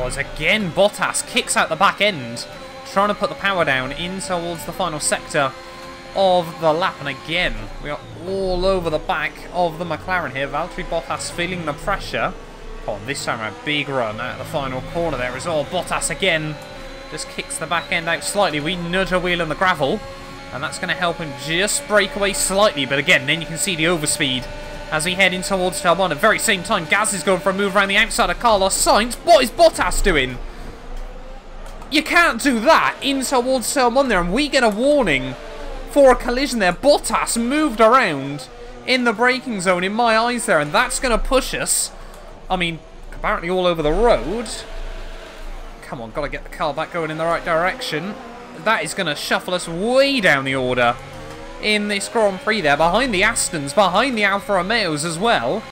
As again, Bottas kicks out the back end, trying to put the power down in towards the final sector of the lap. And again, we are all over the back of the McLaren here. Valtteri Bottas feeling the pressure. Oh, this time a big run at the final corner there as well. Bottas again just kicks the back end out slightly. We nudge a wheel in the gravel. And that's going to help him just break away slightly. But again, then you can see the overspeed as we head in towards one. At the very same time, Gaz is going for a move around the outside of Carlos Sainz. What is Bottas doing? You can't do that in towards one there. And we get a warning for a collision there. Bottas moved around in the braking zone in my eyes there. And that's going to push us, I mean, apparently all over the road. Come on, got to get the car back going in the right direction. That is going to shuffle us way down the order in this Grand Prix there. Behind the Astons, behind the Alfa Romeos as well.